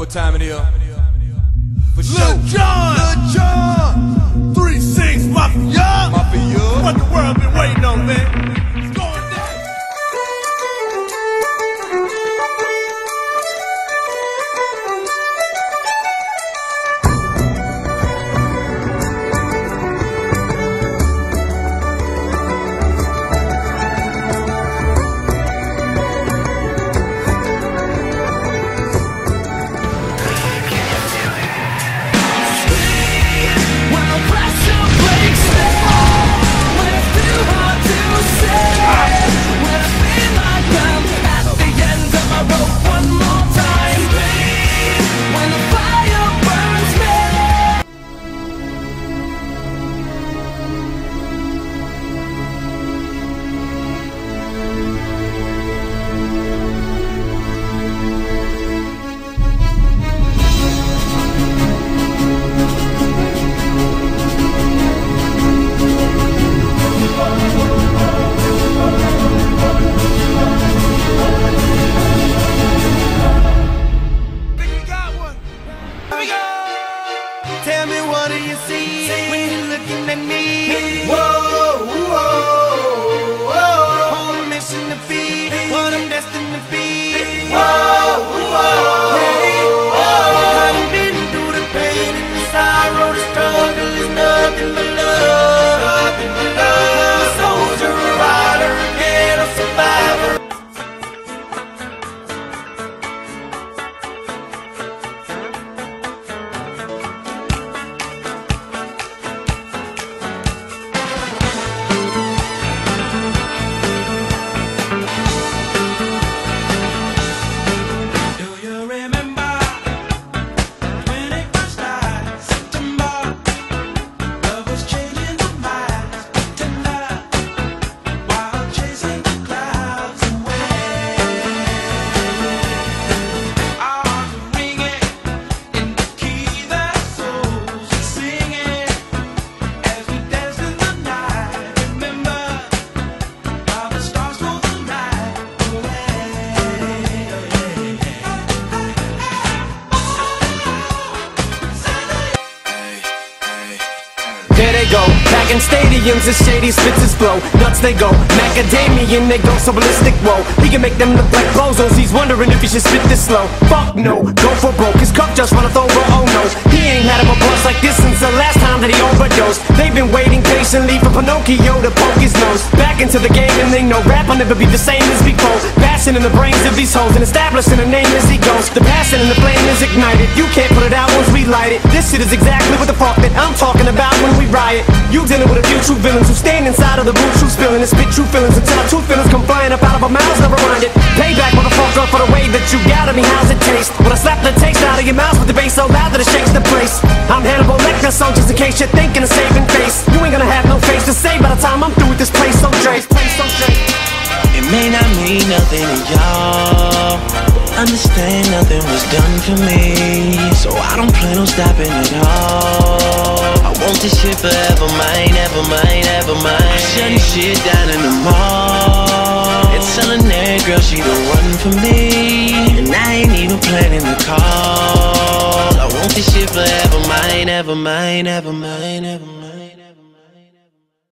what time it is. For sure. Lil Jon, Lil Jon. three six mafia. Mafia. What the world been waiting on, man? They go, back in stadiums as shady spits his flow. Nuts they go, macadamian they go so ballistic. Whoa, he can make them look like bozos. He's wondering if he should spit this slow. Fuck no, go for broke. His cup just runneth over. Oh no, he ain't had him a bust like this since the last time that he overdosed. They've been waiting patiently for Pinocchio to poke his nose back into the game, and they know rap will never be the same as before. Passion in the brains of these hoes and establishing a name as he goes. The passion and the flame is ignited. You can't put it out once we light it. This shit is exactly what the fuck that I'm talking about when we riot. You dealing with a few true villains who stand inside of the booth, true spilling and spit true feelings until our true feelings come flying up out of our mouths. Never mind it. Payback, motherfucker, for the way that you got at me. How's it taste? When I slap the taste out of your mouth with the bass so loud that it shakes the place. I'm Hannibal Lecter, so just in case you're thinking of saving time I'm through with this place. So Dre. It may not mean nothing to y'all. Understand nothing was done for me. So I don't plan on stopping at all. I want this shit forever mine, ever mine, ever mine. Shutting shit down in the mall. And telling that girl she the one for me. And I ain't even planning the call. I want this shit forever mine, ever mine, ever mine, ever mine.